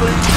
Franklin.